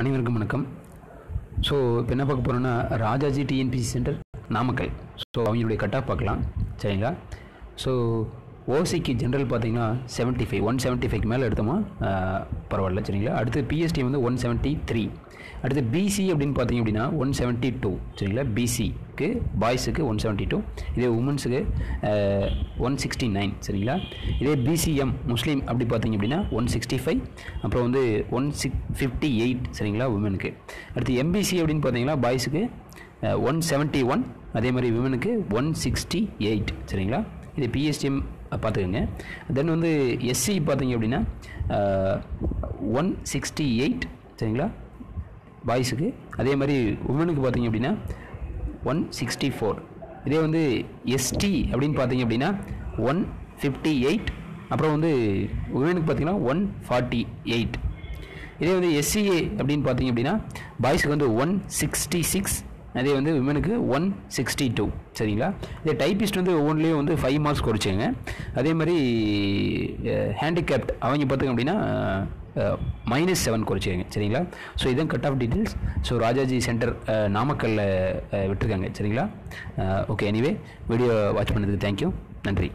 அனைவருக்கும் வணக்கம். ஸோ இப்போ என்ன பார்க்க போகிறோன்னா Rajaji TNPSC centre Namakkal. So அவங்களுடைய கட் ஆஃப் பார்க்கலாம். சரிங்களா? ஸோ ஓசிக்கு ஜென்ரல் பார்த்தீங்கன்னா செவன்ட்டி ஃபைவ் ஒன் செவன்ட்டி ஃபைவ்க்கு மேலே எடுத்தோமா? பரவாயில்ல சரிங்களா? அடுத்து பிஎஸ்டி வந்து ஒன் செவன்ட்டி த்ரீ அடுத்து பிசி அப்படின்னு பார்த்தீங்க அப்படின்னா ஒன் செவன்ட்டி டூ சரிங்களா பிசிக்கு பாய்ஸுக்கு ஒன் செவன்ட்டி டூ இதே உமன்ஸுக்கு ஒன் சிக்ஸ்டி நைன் சரிங்களா? இதே பிசிஎம் முஸ்லீம் அப்படி பார்த்தீங்க அப்படின்னா ஒன் சிக்ஸ்டி ஃபைவ் அப்புறம் வந்து ஒன் சிக் ஃபிஃப்டி எயிட் சரிங்களா உமனுக்கு அடுத்து எம்பிசி அப்படின்னு பார்த்தீங்கன்னா பாய்ஸுக்கு ஒன் செவன்ட்டி ஒன் அதே மாதிரி விமனுக்கு ஒன் சிக்ஸ்டி எயிட் சரிங்களா? இது பிஎஸ்டிஎம் பார்த்துக்கோங்க. தென் வந்து எஸ்சி பார்த்தீங்க அப்படின்னா ஒன் சிக்ஸ்டி எயிட் சரிங்களா? பாய்ஸுக்கு அதே மாதிரி உமனுக்கு பார்த்தீங்க அப்படின்னா ஒன் சிக்ஸ்டி ஃபோர் இதே வந்து எஸ்டி அப்படின்னு பார்த்தீங்க அப்படின்னா ஒன் ஃபிஃப்டி எயிட் அப்புறம் வந்து உமனுக்கு பார்த்தீங்கன்னா ஒன் ஃபார்ட்டி எயிட் இதே வந்து எஸ்சிஏ அப்படின்னு பார்த்தீங்க அப்படின்னா பாய்ஸுக்கு வந்து ஒன் சிக்ஸ்டி சிக்ஸ் அதே வந்து விமனுக்கு ஒன் சிக்ஸ்டி டூ சரிங்களா? இதே டைப்பிஸ்ட் வந்து ஒவ்வொன்றிலையும் வந்து ஃபைவ் மார்க்ஸ் குறைச்சிங்க அதே மாதிரி ஹேண்டிகேப்ட் அவங்க பார்த்துங்க அப்படின்னா மைனஸ் செவன் குறைச்சிருங்க சரிங்களா? ஸோ இதான் cut off details so Rajaji centre நாமக்கல்லில் விட்டுருக்காங்க சரிங்களா? ஓகே எனிவே வீடியோ வாட்ச் பண்ணதுக்கு தேங்க்யூ நன்றி.